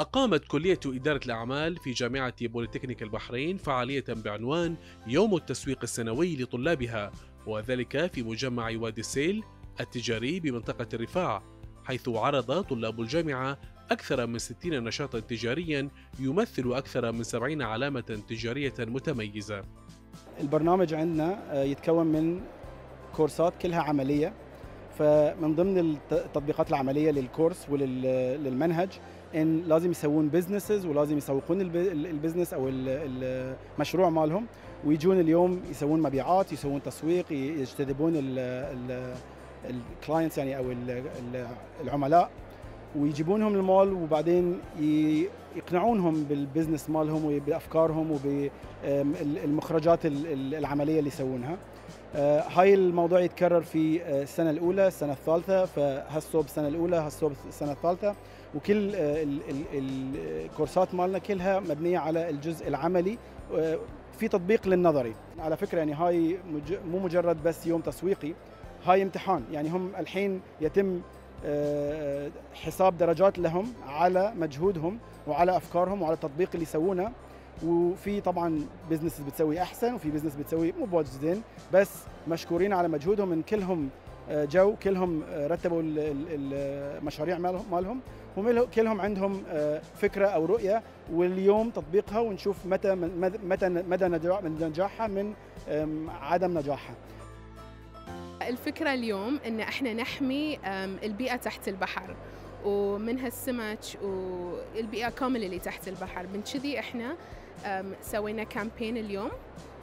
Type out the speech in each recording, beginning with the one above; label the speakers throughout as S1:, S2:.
S1: أقامت كلية إدارة الأعمال في جامعة بوليتكنيك البحرين فعالية بعنوان يوم التسويق السنوي لطلابها وذلك في مجمع وادي السيل التجاري بمنطقة الرفاع حيث عرض طلاب الجامعة أكثر من 60 نشاطا تجاريا يمثل أكثر من 70 علامة تجارية متميزة.
S2: البرنامج عندنا يتكون من كورسات كلها عملية فمن ضمن التطبيقات العملية لل course وللمنهج إن لازم يسوون businesses ولازم يسوقون ال business أو المشروع مالهم. ويجون اليوم يسوون مبيعات يسوون تسويق يجتذبون ال clients يعني أو العملاء. ويجيبونهم المول وبعدين يقنعونهم بال business مالهم وبافكارهم وبالمخرجات العملية اللي يسوونها. هاي الموضوع يتكرر في السنة الأولى السنة الثالثة فهالصوب السنة الأولى هالصوب السنة الثالثة. وكل الكورسات مالنا كلها مبنية على الجزء العملي في تطبيق للنظري. على فكرة يعني هاي مو مجرد بس يوم تسويقي هاي امتحان. يعني هم الحين يتم حساب درجات لهم على مجهودهم وعلى أفكارهم وعلى التطبيق اللي يسوونه وفي طبعا business بتسوي أحسن وفي business بتسوي مو بواجد زين بس مشكورين على مجهودهم من كلهم جو كلهم رتبوا المشاريع مالهم وكلهم عندهم فكرة أو رؤية واليوم تطبيقها ونشوف متى متى مدى نجاحها من عدم نجاحها.
S3: الفكرة اليوم إن إحنا نحمي البيئة تحت البحر ومنها السمك والبيئة كاملة اللي تحت البحر. من كذي إحنا سوينا campaign اليوم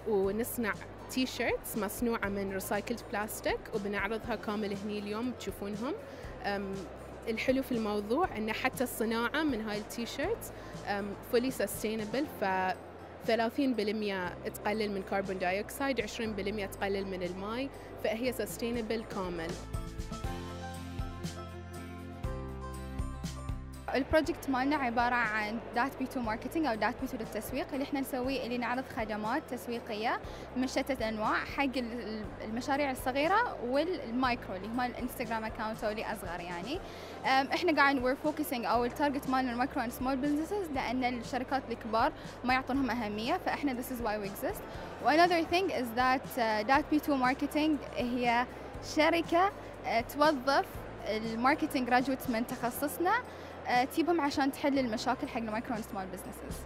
S3: ونصنع T-shirts مصنوعة من recycled plastic وبنعرضها كامل هني اليوم تشوفونهم الحلو في الموضوع إن حتى الصناعة من هاي ال T-shirts fully sustainable 30% تقلل من carbon dioxide 20% تقلل من الماء فهي sustainable كامل.
S4: ال project مالنا عبارة عن That B2 Marketing أو That B2 للتسويق اللي إحنا نسويه اللي نعرض خدمات تسويقية من شتى الأنواع حق المشاريع الصغيرة والمايكرو اللي هم الإنستغرام account أو اللي أصغر يعني. إحنا قاعد we're focusing أو ال target مالنا ال micro and small businesses لأن الشركات الكبار ما يعطونهم أهمية فإحنا this is why we exist. Another thing is that uh, that B2 marketing هي شركة uh, توظف ال marketing graduates من تخصصنا تجيبهم عشان تحل المشاكل حق ال micro small businesses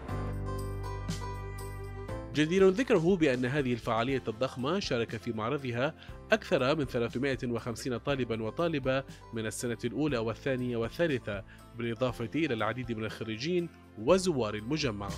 S1: جدير ذكره بأن هذه الفعالية الضخمة شارك في معرضها أكثر من 350 طالبا وطالبة من السنة الأولى والثانية والثالثة بالإضافة إلى العديد من الخريجين وزوار المجمع.